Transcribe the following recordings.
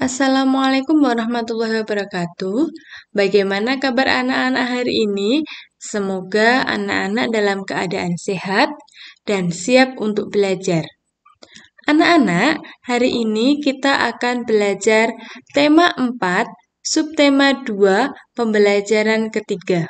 Assalamualaikum warahmatullahi wabarakatuh. Bagaimana kabar anak-anak hari ini? Semoga anak-anak dalam keadaan sehat dan siap untuk belajar. Anak-anak, hari ini kita akan belajar tema 4, subtema 2, pembelajaran ketiga.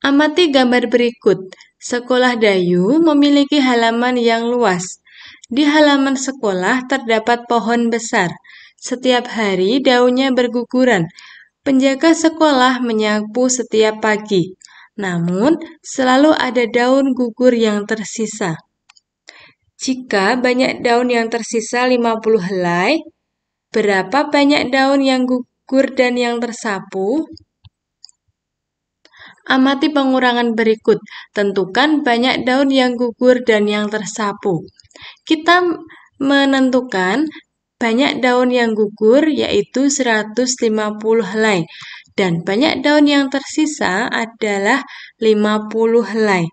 Amati gambar berikut. Sekolah Dayu memiliki halaman yang luas. Di halaman sekolah terdapat pohon besar. Setiap hari daunnya berguguran. Penjaga sekolah menyapu setiap pagi. Namun, selalu ada daun gugur yang tersisa. Jika banyak daun yang tersisa 50 helai, berapa banyak daun yang gugur dan yang tersapu? Amati pengurangan berikut. Tentukan banyak daun yang gugur dan yang tersapu. Kita menentukan banyak daun yang gugur yaitu 150 helai dan banyak daun yang tersisa adalah 50 helai.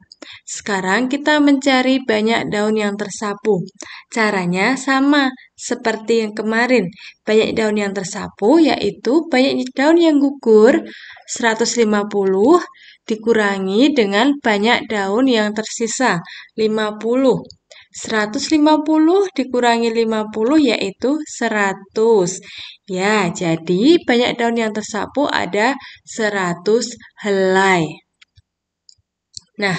Sekarang kita mencari banyak daun yang tersapu. Caranya sama seperti yang kemarin. Banyak daun yang tersapu yaitu banyak daun yang gugur 150 dikurangi dengan banyak daun yang tersisa 50. 150 dikurangi 50 yaitu 100. Ya, jadi banyak daun yang tersapu ada 100 helai. Nah,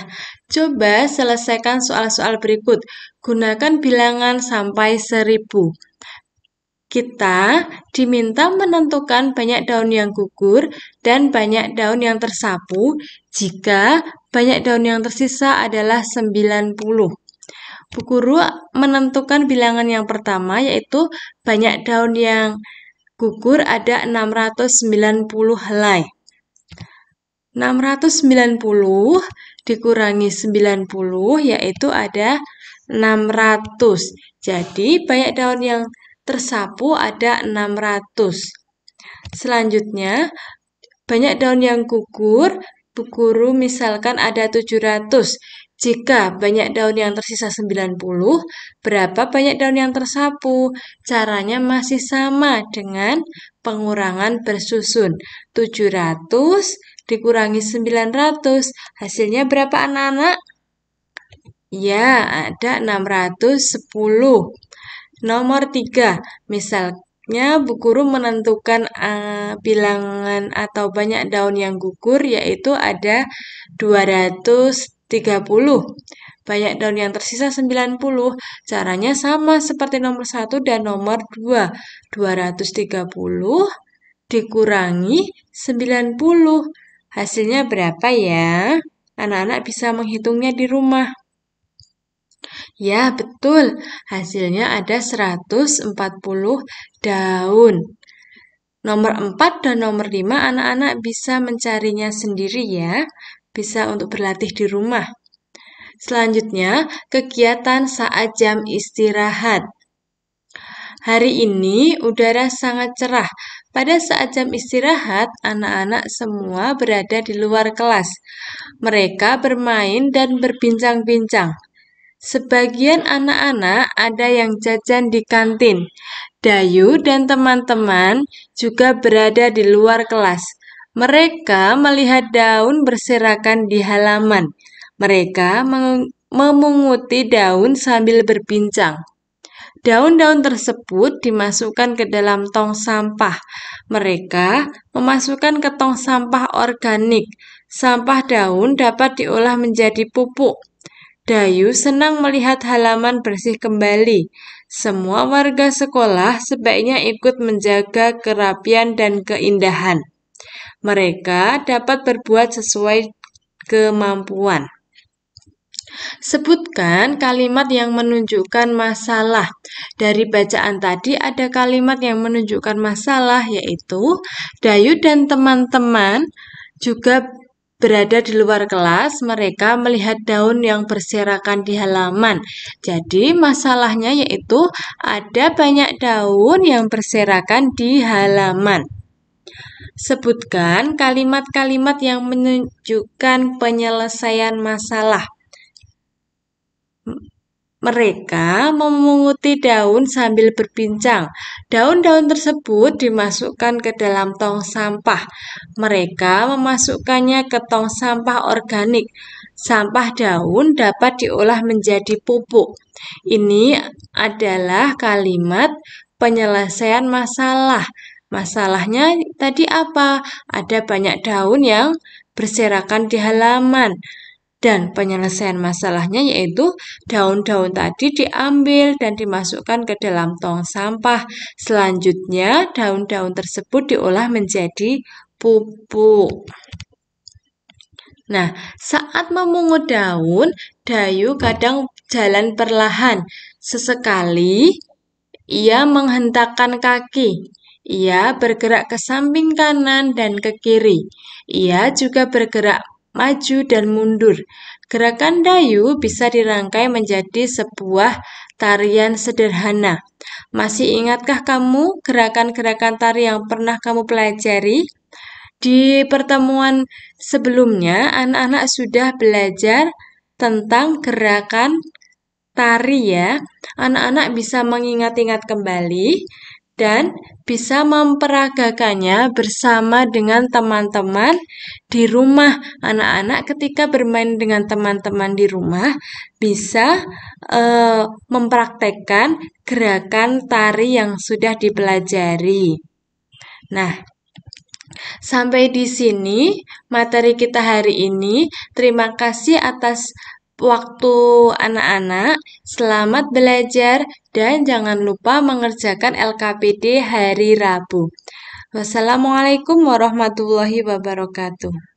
coba selesaikan soal-soal berikut. Gunakan bilangan sampai 1000. Kita diminta menentukan banyak daun yang gugur dan banyak daun yang tersapu jika banyak daun yang tersisa adalah 90. Bu Guru menentukan bilangan yang pertama yaitu banyak daun yang gugur ada 690 helai. 690 dikurangi 90 yaitu ada 600. Jadi banyak daun yang tersapu ada 600. Selanjutnya, banyak daun yang gugur, Bu Guru misalkan ada 700. Jika banyak daun yang tersisa 90, berapa banyak daun yang tersapu? Caranya masih sama dengan pengurangan bersusun. 700 dikurangi 900, hasilnya berapa anak-anak? Ya, ada 610. Nomor 3, misalnya Bu Guru menentukan uh, bilangan atau banyak daun yang gugur yaitu ada 230. Banyak daun yang tersisa 90. Caranya sama seperti nomor 1 dan nomor 2. 230 dikurangi 90. Hasilnya berapa ya? Anak-anak bisa menghitungnya di rumah. Ya, betul. Hasilnya ada 140 daun. Nomor 4 dan nomor 5 anak-anak bisa mencarinya sendiri ya. Bisa untuk berlatih di rumah. Selanjutnya, kegiatan saat jam istirahat. Hari ini udara sangat cerah. Pada saat jam istirahat, anak-anak semua berada di luar kelas. Mereka bermain dan berbincang-bincang. Sebagian anak-anak ada yang jajan di kantin. Dayu dan teman-teman juga berada di luar kelas. Mereka melihat daun berserakan di halaman. Mereka memunguti daun sambil berbincang. Daun-daun tersebut dimasukkan ke dalam tong sampah. Mereka memasukkan ke tong sampah organik. Sampah daun dapat diolah menjadi pupuk. Dayu senang melihat halaman bersih kembali. Semua warga sekolah sebaiknya ikut menjaga kerapian dan keindahan. Mereka dapat berbuat sesuai kemampuan. Sebutkan kalimat yang menunjukkan masalah. Dari bacaan tadi ada kalimat yang menunjukkan masalah yaitu Dayu dan teman-teman juga berada di luar kelas, mereka melihat daun yang berserakan di halaman. Jadi, masalahnya yaitu ada banyak daun yang berserakan di halaman. Sebutkan kalimat-kalimat yang menunjukkan penyelesaian masalah. Mereka memunguti daun sambil berbincang. Daun-daun tersebut dimasukkan ke dalam tong sampah. Mereka memasukkannya ke tong sampah organik. Sampah daun dapat diolah menjadi pupuk. Ini adalah kalimat penyelesaian masalah. Masalahnya tadi apa? Ada banyak daun yang berserakan di halaman. Dan penyelesaian masalahnya yaitu daun-daun tadi diambil dan dimasukkan ke dalam tong sampah. Selanjutnya, daun-daun tersebut diolah menjadi pupuk. Nah, saat memungut daun, Dayu kadang jalan perlahan. Sesekali ia menghentakkan kaki. Ia bergerak ke samping kanan dan ke kiri. Ia juga bergerak maju dan mundur. Gerakan dayu bisa dirangkai menjadi sebuah tarian sederhana. Masih ingatkah kamu gerakan-gerakan tari yang pernah kamu pelajari? Di pertemuan sebelumnya, anak-anak sudah belajar tentang gerakan tari ya. Anak-anak bisa mengingat-ingat kembali dan bisa memperagakannya bersama dengan teman-teman di rumah. Anak-anak ketika bermain dengan teman-teman di rumah bisa uh, mempraktekkan gerakan tari yang sudah dipelajari. Nah, sampai di sini materi kita hari ini. Terima kasih atas waktu anak-anak. Selamat belajar dan jangan lupa mengerjakan LKPD hari Rabu. Wassalamualaikum warahmatullahi wabarakatuh.